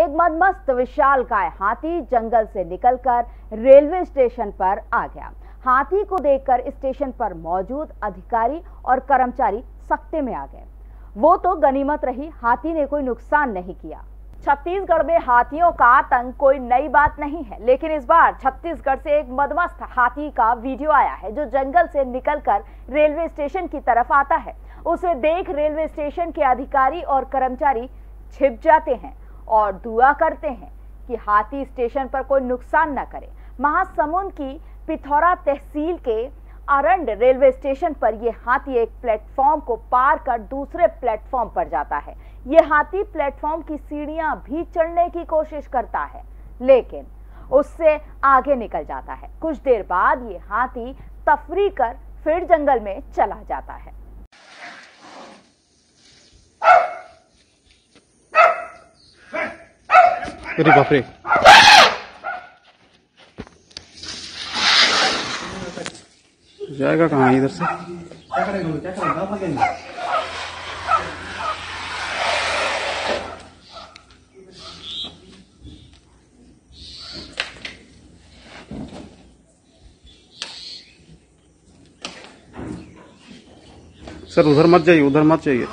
एक मदमस्त, विशाल काय हाथी जंगल से निकलकर रेलवे स्टेशन पर आ गया। हाथी को देखकर स्टेशन पर मौजूद अधिकारी और कर्मचारी सख्ते में आ गए। वो तो गनीमत रही, हाथी ने कोई नुकसान नहीं किया। छत्तीसगढ़ में हाथियों का आतंक कोई नई बात नहीं है, लेकिन इस बार छत्तीसगढ़ से एक मदमस्त हाथी का वीडियो आया है, जो जंगल से निकलकर रेलवे स्टेशन की तरफ़ आता है। उसे देख रेलवे स्टेशन के अधिकारी और कर्मचारी छिप जाते हैं। और दुआ करते हैं कि हाथी स्टेशन पर कोई नुकसान न करे। महासमुंद की पिथौरा तहसील के अरंड रेलवे स्टेशन पर यह हाथी एक प्लेटफॉर्म को पार कर दूसरे प्लेटफॉर्म पर जाता है। ये हाथी प्लेटफॉर्म की सीढ़ियाँ भी चढ़ने की कोशिश करता है, लेकिन उससे आगे निकल जाता है। कुछ देर बाद ये हाथी तफरी कर फिर जंगल में चला जाता है। अरे बाप रे जाएगा कहाँ? इधर से। सर उधर मत जाइए उधर मत जाइए।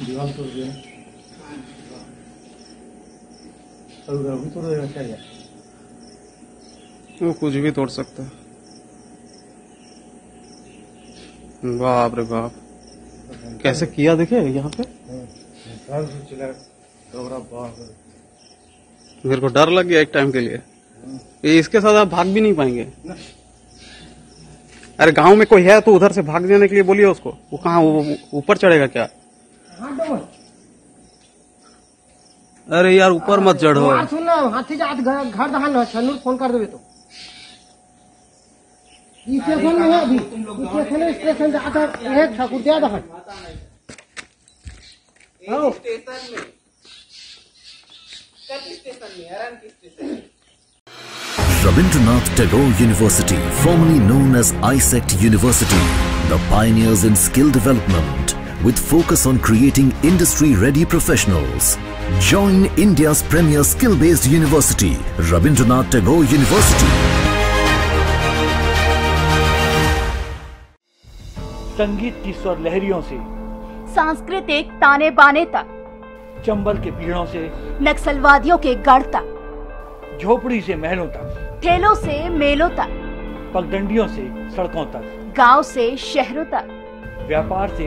दीवार तोड़ दिया और यार वो कुछ भी तोड़ सकता है। बाप रे बाप। कैसे किया देखे यहाँ पे। मेरे को डर लग गया एक टाइम के लिए। इसके साथ आप भाग भी नहीं पाएँगे। अरे गाँव में कोई है तो उधर से भाग जाने के लिए बोलिए उसको। वो कहाँ ऊपर चढ़ेगा क्या हाँ डबल अरे यार ऊपर मत चढ़ो। सुन ना हाथी जात घर घर दहान रहा छन्नू फ़ोन कर देवे तो। स्टेशन में है अभी। स्टेशन स्टेशन जाता है ठाकुर दिया दहान? हाँ। स्टेशन में। कति स्टेशन में? हरण की स्टेशन में। Rabindranath Tagore University, formerly known as ISECT University, the pioneers in skill development with focus on creating industry-ready professionals. Join India's premier skill-based university, Rabindranath Tagore University. संगीत की स्वर लहरियों से सांस्कृतिक ताने बाने तक चंबल के पीड़ों से नक्सलवादियों के गढ़ तक झोपड़ी से महलों तक ठेलों से मेलों तक पगडंडियों से सड़कों तक गाँव से शहरों तक व्यापार से